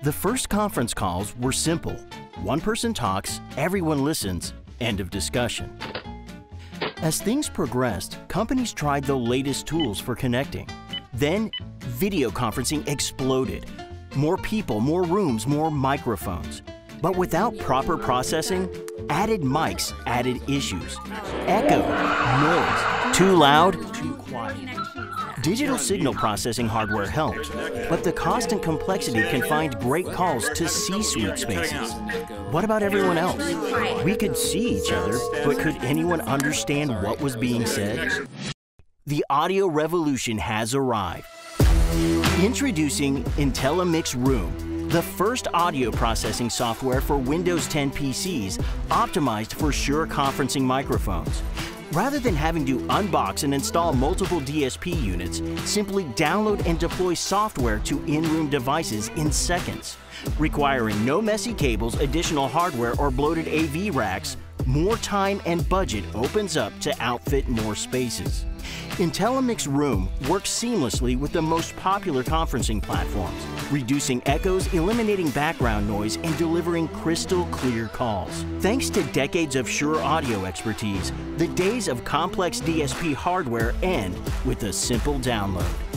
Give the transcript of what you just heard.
The first conference calls were simple. One person talks, everyone listens, end of discussion. As things progressed, companies tried the latest tools for connecting. Then, video conferencing exploded. More people, more rooms, more microphones. But without proper processing, added mics added issues. Echo, noise, too loud, too. Digital signal processing hardware helped, but the cost and complexity can find great calls to C-suite spaces. What about everyone else? We could see each other, but could anyone understand what was being said? The audio revolution has arrived. Introducing IntelliMix Room, the first audio processing software for Windows 10 PCs optimized for Shure conferencing microphones. Rather than having to unbox and install multiple DSP units, simply download and deploy software to in-room devices in seconds. Requiring no messy cables, additional hardware, or bloated AV racks, more time and budget opens up to outfit more spaces. IntelliMix Room works seamlessly with the most popular conferencing platforms, reducing echoes, eliminating background noise, and delivering crystal clear calls. Thanks to decades of Shure audio expertise, the days of complex DSP hardware end with a simple download.